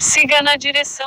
Siga na direção